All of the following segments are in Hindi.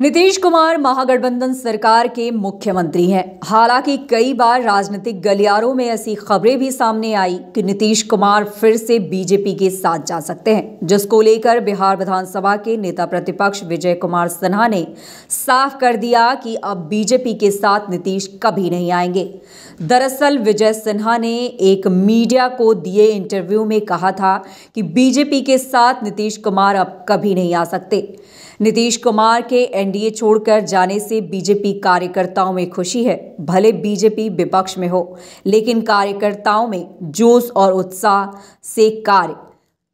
नीतीश कुमार महागठबंधन सरकार के मुख्यमंत्री हैं। हालाँकि कई बार राजनीतिक गलियारों में ऐसी खबरें भी सामने आई कि नीतीश कुमार फिर से बीजेपी के साथ जा सकते हैं, जिसको लेकर बिहार विधानसभा के नेता प्रतिपक्ष विजय कुमार सिन्हा ने साफ़ कर दिया कि अब बीजेपी के साथ नीतीश कभी नहीं आएँगे। दरअसल विजय सिन्हा ने एक मीडिया को दिए इंटरव्यू में कहा था कि बीजेपी के साथ नीतीश कुमार अब कभी नहीं आ सकते। नीतीश कुमार के एनडीए छोड़कर जाने से बीजेपी कार्यकर्ताओं में खुशी है। भले बीजेपी विपक्ष में हो, लेकिन कार्यकर्ताओं में जोश और उत्साह से कार्य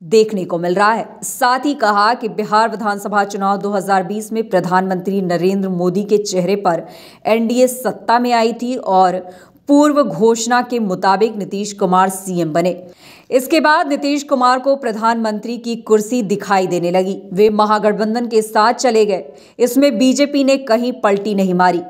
देखने को मिल रहा है। साथ ही कहा कि बिहार विधानसभा चुनाव 2020 में प्रधानमंत्री नरेंद्र मोदी के चेहरे पर एनडीए सत्ता में आई थी और पूर्व घोषणा के मुताबिक नीतीश कुमार सीएम बने। इसके बाद नीतीश कुमार को प्रधानमंत्री की कुर्सी दिखाई देने लगी। वे महागठबंधन के साथ चले गए। इसमें बीजेपी ने कहीं पलटी नहीं मारी।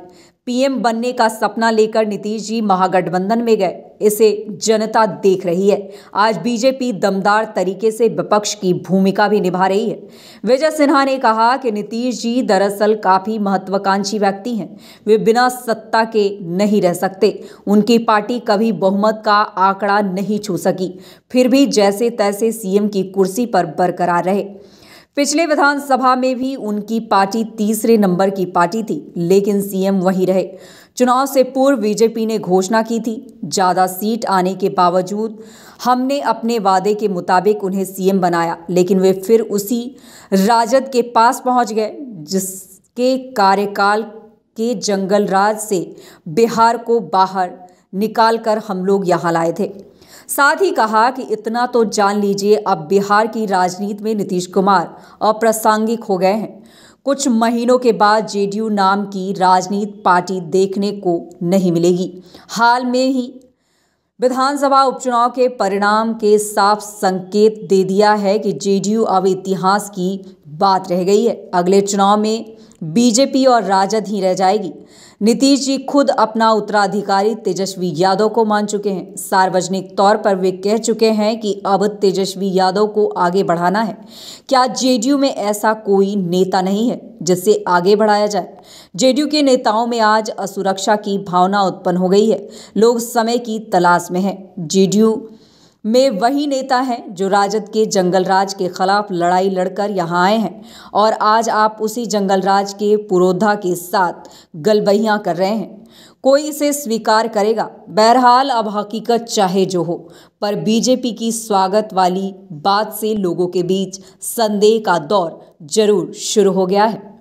पीएम बनने का सपना लेकर नीतीश जी महागठबंधन में गए। इसे जनता देख रही है। आज बीजेपी दमदार तरीके से विपक्ष की भूमिका भी निभा रही है। विजय सिन्हा ने कहा कि नीतीश जी दरअसल काफ़ी महत्वाकांक्षी व्यक्ति हैं। वे बिना सत्ता के नहीं रह सकते। उनकी पार्टी कभी बहुमत का आंकड़ा नहीं छू सकी। फिर भी जैसे तैसे सीएम की कुर्सी पर बरकरार रहे। पिछले विधानसभा में भी उनकी पार्टी तीसरे नंबर की पार्टी थी, लेकिन सीएम वहीं रहे। चुनाव से पूर्व बीजेपी ने घोषणा की थी, ज़्यादा सीट आने के बावजूद हमने अपने वादे के मुताबिक उन्हें सीएम बनाया, लेकिन वे फिर उसी राजद के पास पहुँच गए, जिसके कार्यकाल के जंगल राज से बिहार को बाहर निकालकर हम लोग यहाँ लाए थे। साथ ही कहा कि इतना तो जान लीजिए अब बिहार की राजनीति में नीतीश कुमार अप्रासंगिक हो गए हैं। कुछ महीनों के बाद जेडीयू नाम की राजनीति पार्टी देखने को नहीं मिलेगी। हाल में ही विधानसभा उपचुनाव के परिणाम के साफ़ संकेत दे दिया है कि जेडीयू अब इतिहास की बात रह गई है। अगले चुनाव में बीजेपी और राजद ही रह जाएगी। नीतीश जी खुद अपना उत्तराधिकारी तेजस्वी यादव को मान चुके हैं। सार्वजनिक तौर पर वे कह चुके हैं कि अब तेजस्वी यादव को आगे बढ़ाना है। क्या जेडीयू में ऐसा कोई नेता नहीं है जिससे आगे बढ़ाया जाए? जेडीयू के नेताओं में आज असुरक्षा की भावना उत्पन्न हो गई है। लोग समय की तलाश में हैं। जेडीयू में वही नेता हैं जो राजद के जंगलराज के खिलाफ लड़ाई लड़कर यहाँ आए हैं। और आज आप उसी जंगलराज के पुरोधा के साथ गलबहियाँ कर रहे हैं। कोई इसे स्वीकार करेगा? बहरहाल, अब हकीकत चाहे जो हो, पर बीजेपी की स्वागत वाली बात से लोगों के बीच संदेह का दौर ज़रूर शुरू हो गया है।